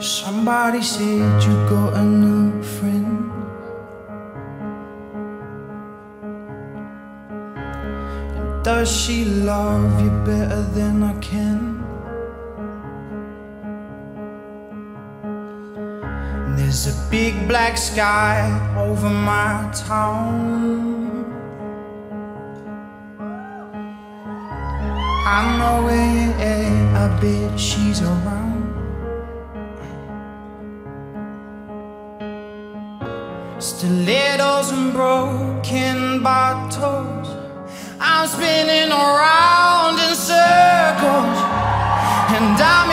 Somebody said you got a new friend. And does she love you better than I can? And there's a big black sky over my town. I know where you at, I bet she's around. Stilettos and broken bottles. I'm spinning around in circles, and I'm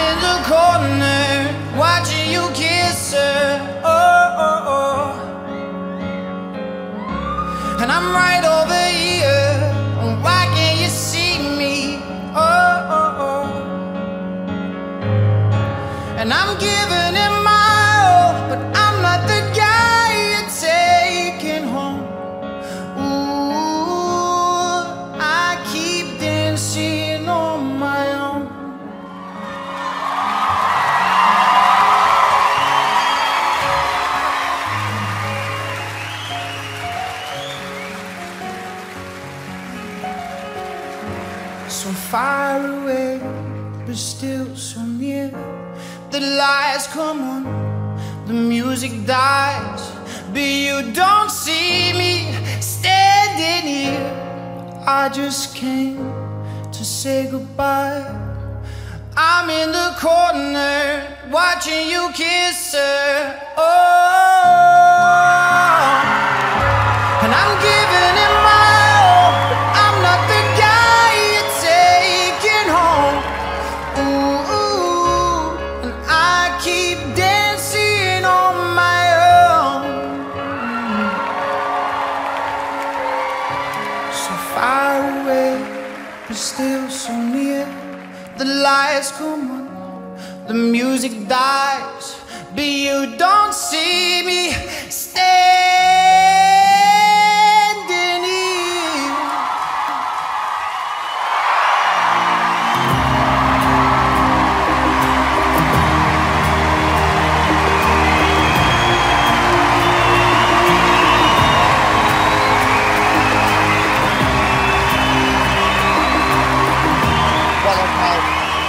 So far away, but still so near. The lights come on, the music dies, but you don't see me standing here. I just came to say goodbye. I'm in the corner watching you kiss her. Oh, far away, but still so near. The lights come on, the music dies, but you don't see me standing